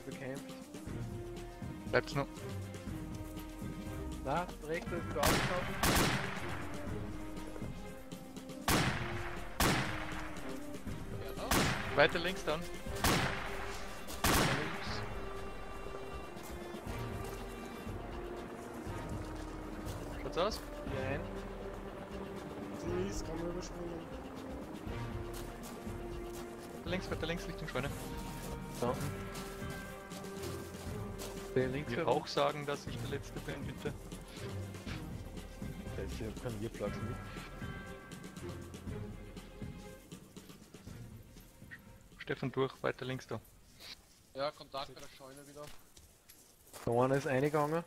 bekämpft. Bleibt's noch. Na, der Rechter ist wieder aufgetaucht. Weiter links dann. Links. Schaut's aus? Trees kann man überspringen. Weiter links, weiter links Richtung Scheune. Da unten. Der links auch sagen, dass ich der Letzte bin, bitte. Scheiße, ich hab keinen Bierplatz mit. Stefan durch, weiter links da. Ja, Kontakt bei der Scheune wieder. Da einer ist eingegangen.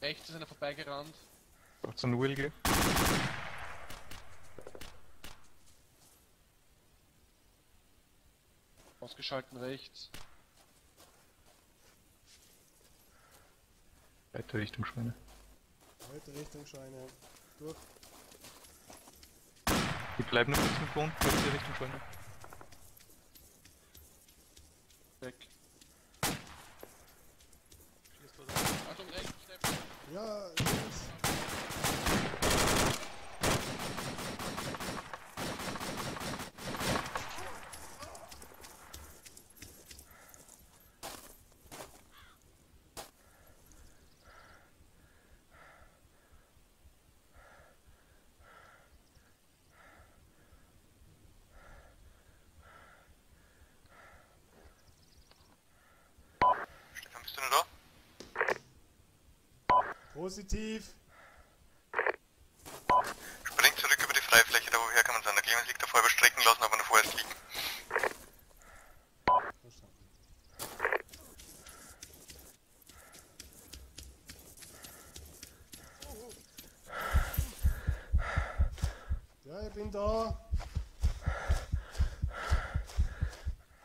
Rechts ist einer vorbeigerannt. Braucht's einen Wilge? Ausgeschalten rechts. Weiter Richtung Scheune. Heute Richtung Scheune. Durch. Die bleiben noch kurz mit Boden, weiter Richtung Scheune. Weg. Schießt oder? Achtung, rechts, Stefan. Ja, links. Stefan, bist du noch da? Positiv. Spring zurück über die Freifläche, da woher kann man sein. Der Clemens liegt davor überstrecken lassen, aber noch vorerst liegen. Verstanden. Ja, ich bin da.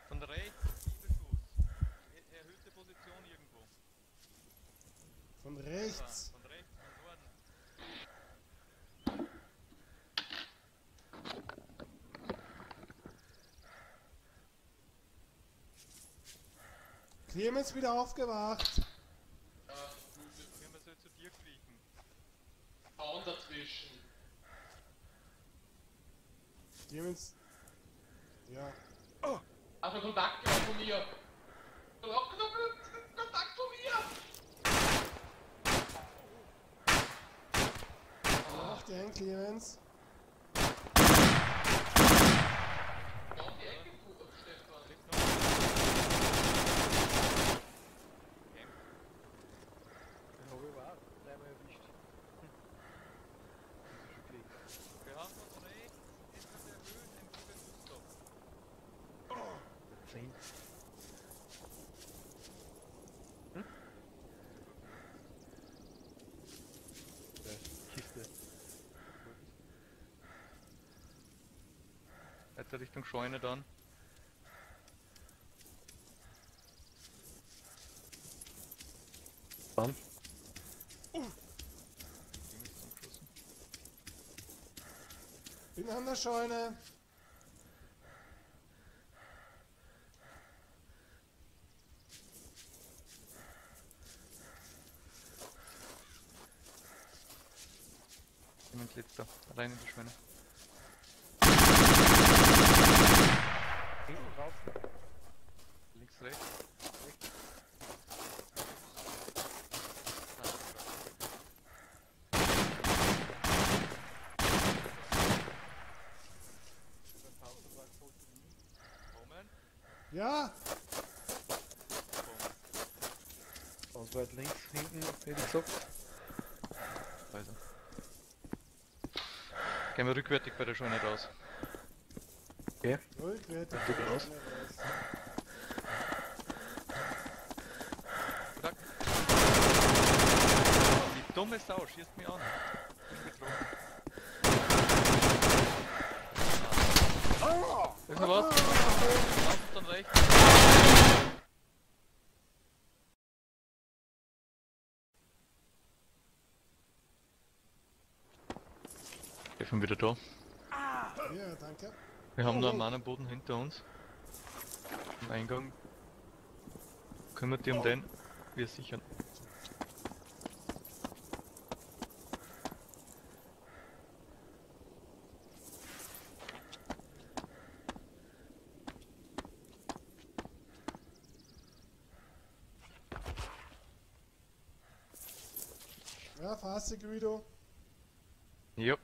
Von rechts, Schuss. Erhöhte Position irgendwo. Von rechts. Von rechts, von Norden. Clemens wieder aufgewacht. Ja, Können wir so zu dir kriechen? Zaun dazwischen. Clemens. Ja. Achtung, Kontakt genau von mir. Kontakt von mir. Mach den, Clemens. Ja, um die Ecke, du, Stefan. Den hab ich aber auch dreimal erwischt. Hm. Das ist schon gekriegt. Wir haben von rechts etwas erhöht im Gusto. Zehn. Hm? Da ist Kiste. Weiter Richtung Scheune dann. Angeschossen. Bin an der Scheune. Clemens letzter, allein in der Scheune. Hinten draußen. Links, rechts. Kommen. Ja. Ganz weit links, hinten, hätte ich gesagt. Also. Gehen wir rückwärtig bei der Scheune raus. Okay. Mir aus. Die dumme Sau schießt mich an. Bin. Ist noch was? Lass dann rechts. Stefan wieder da. Ja, danke. Wir haben da einen Boden hinter uns. Am Eingang. Kümmert dich um den. Wir sichern. Ja, fasse Guido. Jo.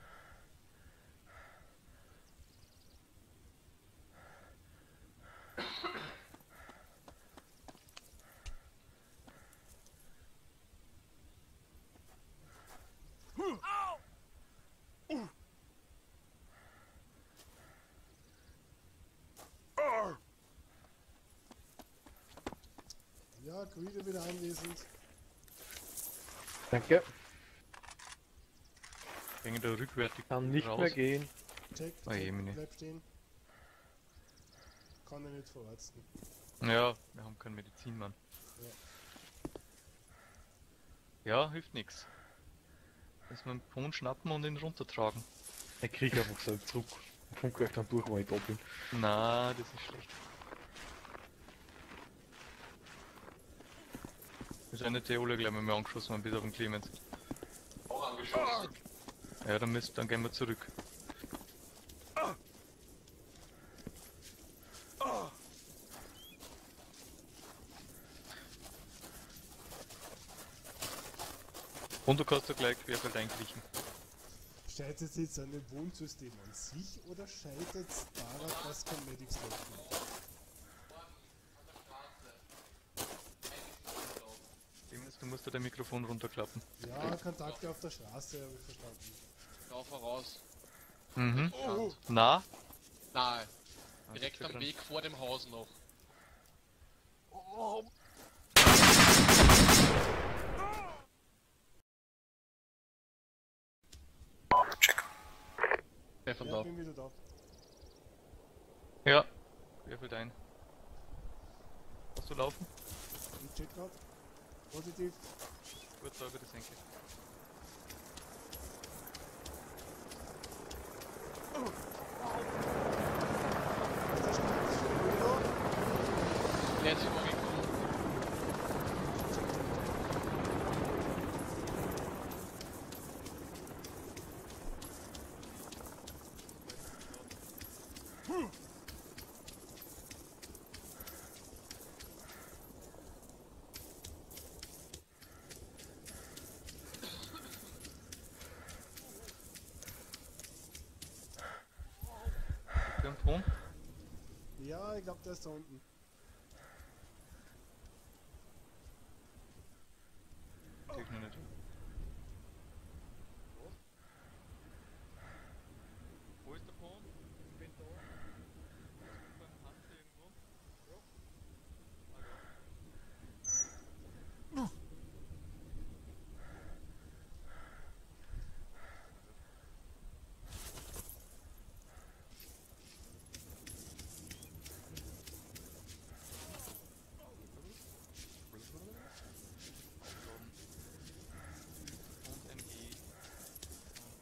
Ja, Guido wieder anwesend. Danke. Hängen da rückwärtig Kann nicht raus. mehr gehen. Check, Oh je, check bleib stehen. Kann er nicht verarzten. Ja, wir haben keinen Medizinmann. Ja, hilft nix. Müssen wir einen Pohn schnappen und ihn runtertragen. Ich krieg einfach so zurück. Und funke euch dann durch, wenn ich da bin. Na, das ist schlecht. Nicht die alle gleich mal mehr angeschossen worden, bis auf den Clemens. Auch angeschossen. Ja, dann, müsst, dann gehen wir zurück. Und du kannst da gleich querfeld einkriechen. Scheitert es jetzt an dem Wohnsystem an sich oder scheitert es daran, dass kein Medics läuft? Clemens, du dein Mikrofon runterklappen. Ja, Kontakte auf der Straße, habe ich verstanden. Lauf voraus. Mhm. Oh, Na? Nahe. Ah, Direkt am Weg vor dem Haus noch. Check. Stefan ja, da. bin wieder da. Ja, querfeld ein. Kannst du laufen? Ich check grad. Positiv. Gut, sauber die Senke. Da steht Guido. Der Pohn? Ja, ich glaube, der ist da unten. Krieg ich noch nicht. Wo ist der Pohn? Ich bin da. Beim Panzer irgendwo? Ja. Und MG. Und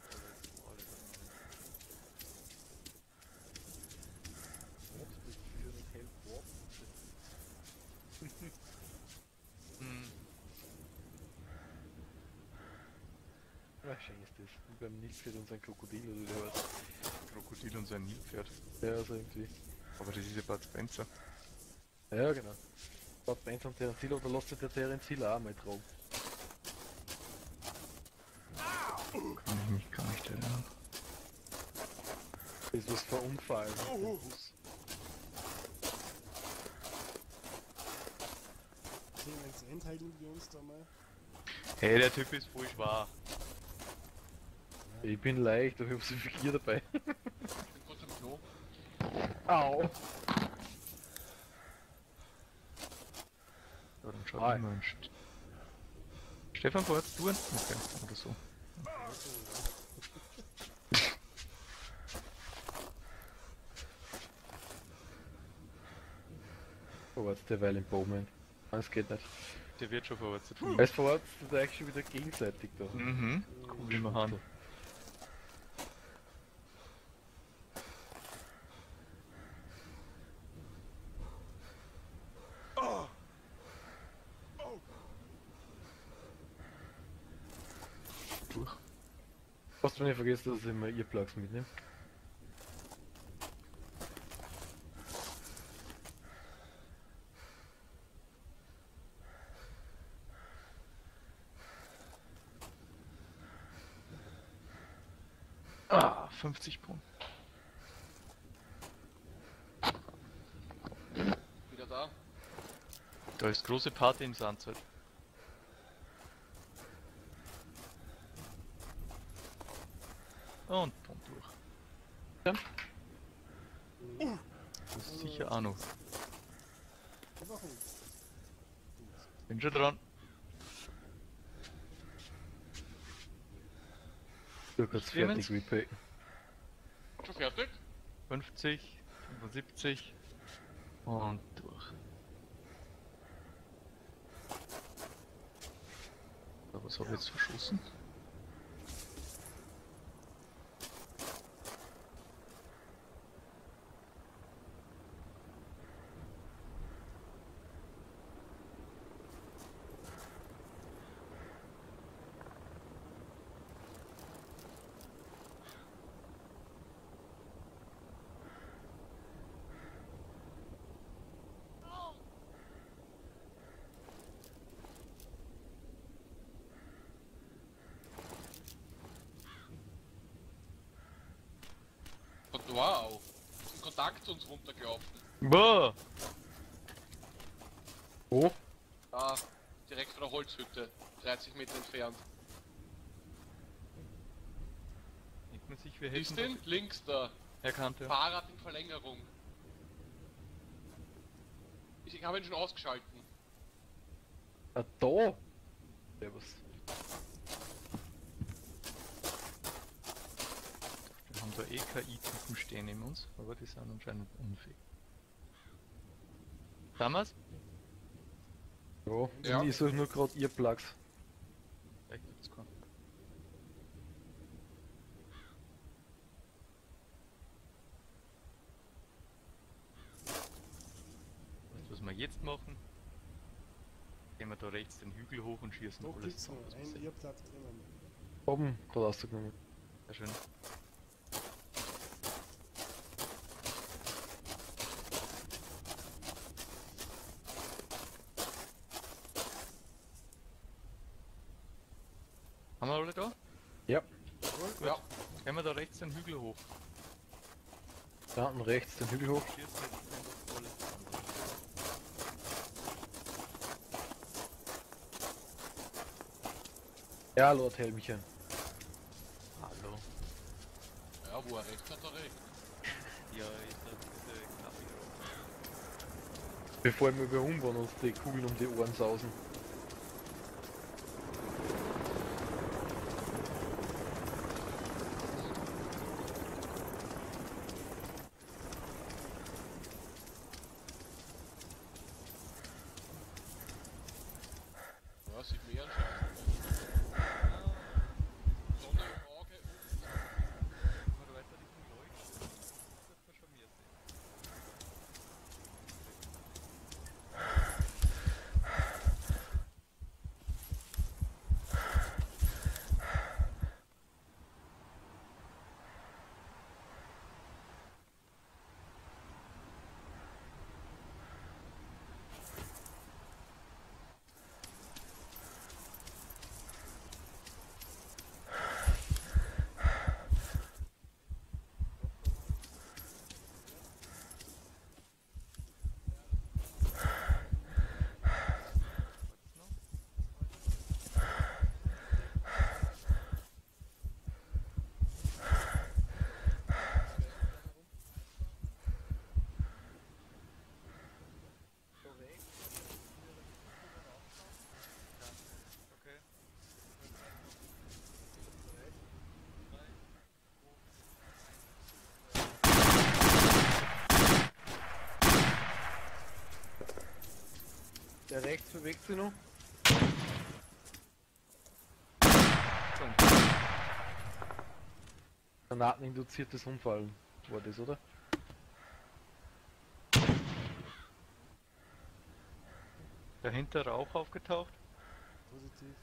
alles, alles. Hm. Ja, schön ist das. Wie beim Nilpferd und sein Krokodil oder wie der heißt. Krokodil und sein Nilpferd. Ja, also irgendwie. Aber das ist ja Bud Spencer. Ja, genau. Bad Benz und Terenzil, oder lasst sich der Terenzil auch mal tragen. Kann ich mich gar nicht erinnern. Das ist was verunfallen. Oh. Clemens Endheiligen wir uns da mal. Hey, der Typ ist voll schwach. Ich bin leicht, aber ich hab so viel Gier dabei. Ich bin kurz im Klo. Au! Ja, dann schau Hi. ich mal. St Stefan, vorwärts tun? Okay, oder so. Vorwärts derweil im Bowman. Das geht nicht. Der wird schon vorwärts tun. Er ist vorwärts, das ist eigentlich schon wieder gegenseitig da. Mhm. Guck mal an. Fast wenn ich vergesse, dass ich immer Earplugs mitnehme. Ah, 50 Punkte. Wieder da. Da ist große Party in Sandzeit. Und Punkt durch. Ja. Das ist sicher auch noch. Warum? Bin schon dran. Du kannst fertig repacken. Schon fertig? 50, 75 und durch. So, was habe ich jetzt verschossen? Wow. Ist ein Kontakt zu uns runtergelaufen. Boah! Wo? Da, direkt vor der Holzhütte. 30 Meter entfernt. Denkt man sich, wir Ist den? Links da. erkannt, ja. Fahrrad in Verlängerung. Ich, ich habe ihn schon ausgeschalten. Ah, da! Servus. Haben da eh KI-Typen stehen in uns, aber die sind anscheinend unfähig. Damals? Ja, Ja. ich suche nur gerade Earplugs. Vielleicht gibt's keinen. Weißt du, was wir jetzt machen? Gehen wir da rechts den Hügel hoch und schießen Wo alles gibt's zusammen, noch ein drinnen? Oben, gerade rausgenommen. Sehr schön. Haben wir alle da? Ja. Ja. Rechts den Hügel hoch. Da unten rechts den Hügel hoch. Zusammen. Ja, Lord Helmchen. Hallo. Ja, wo er recht hat, er recht. Ja, ist das diese Kaffee Bevor wir über umbauen und die Kugeln um die Ohren sausen. Ja, sieht mir anscheinend. Sonne im Auge und Wenn wir weiter Richtung Leucht, das wir schon mehr sehen. Okay. Der rechts bewegt sich noch. Granateninduziertes Umfallen war das, oder? Dahinter Rauch aufgetaucht. Positiv.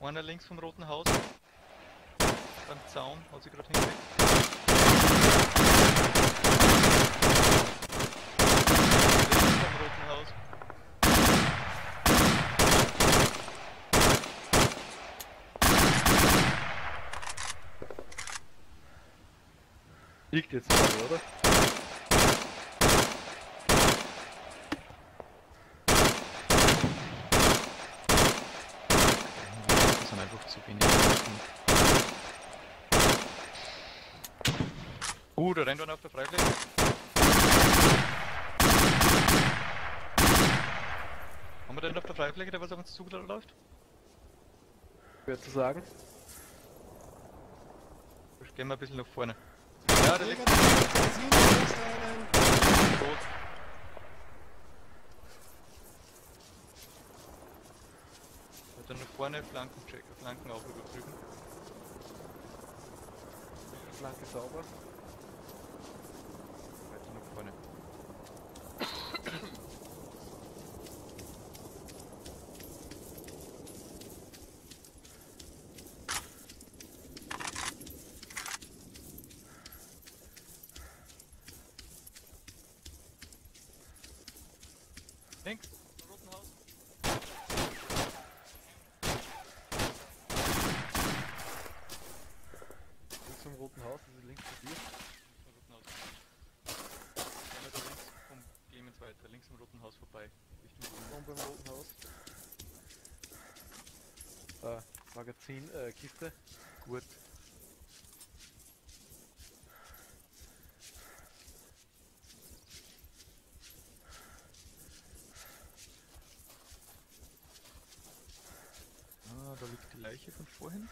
Einer links vom roten Haus. beim Zaun, hat sich gerade hingelegt. Am roten Haus. Liegt jetzt gerade, oder? Das sind einfach zu wenig. Uh, da rennt einer auf der Freifläche. Haben wir den auf der Freifläche, der was auf uns zuläuft? Schwer zu sagen. Gehen wir ein bisschen nach vorne. Ja, der liegt dann nach vorne Flanken checken, Flanken auch überprüfen. Flanke sauber. Weiter nach vorne. Links, im roten Haus. Links zum roten Haus, also links von dir. Im roten Haus. Einer da links vom Clemens weiter, links im roten Haus vorbei. Richtung Boden. Und beim roten Haus. Äh, Magazin, äh, Kiste. Gut. Ah, da liegt die Leiche von vorhin.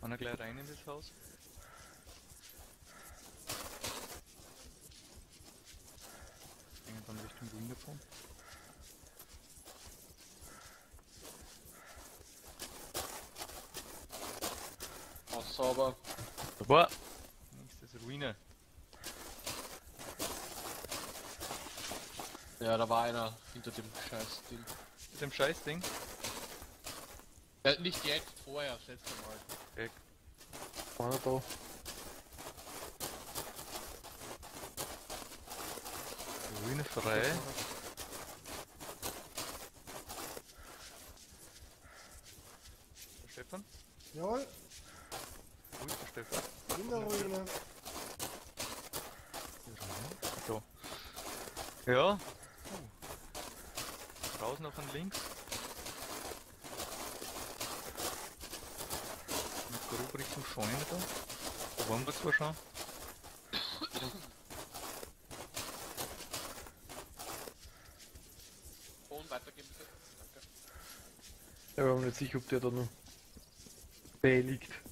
Einer gleich rein in das Haus. Dann Richtung Wunderform. Auch sauber. Boah! Nächstes Ruine. Ja, da war einer hinter dem scheiß Ding. Mit dem Scheißding. Ja, nicht jetzt, vorher, das letzte Mal. Weg. Vorne da. Ruine frei. Der Stefan? Jawohl, Wo ist der Stefan? In der Ruine. So. Ja. Raus noch an links. Mit grob Richtung Scheune da. Da waren wir zwar schon. Und weitergeben bitte. Danke. Ja, wir haben nicht sicher, ob der da noch bei liegt.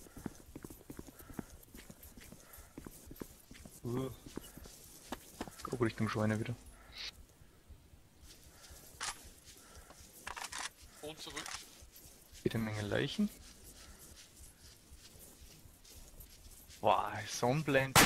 Richtung Scheune wieder. Und zurück. Jede Menge Leichen. Boah, Sonnenblende.